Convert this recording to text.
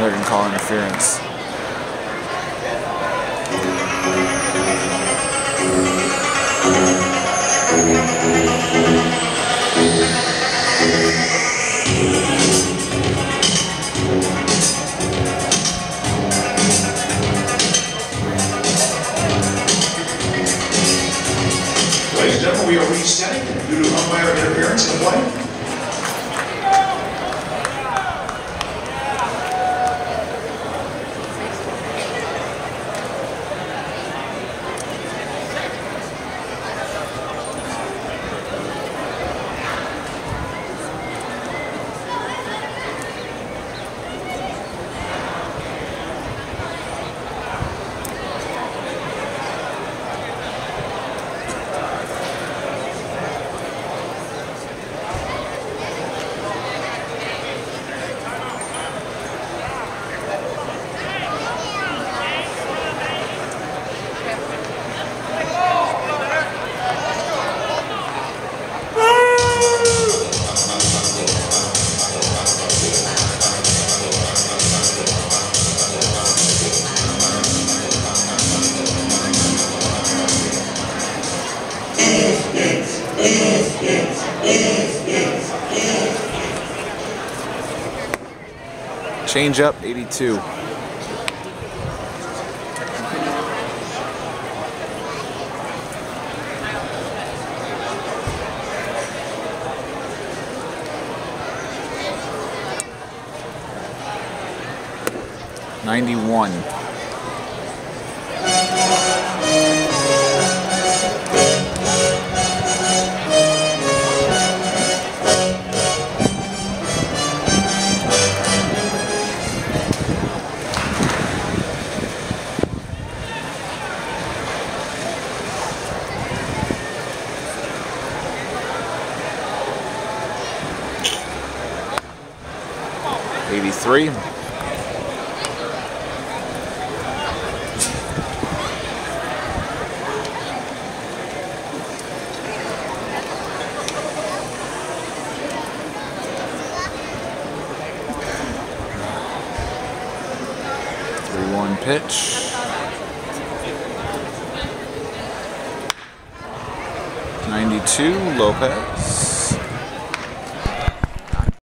They're going to call interference. Ladies and gentlemen, we are resetting due to umpire interference in the play. Change up 82. Ninety-one. Eighty-three. Three-one pitch. Ninety-two, Lopez.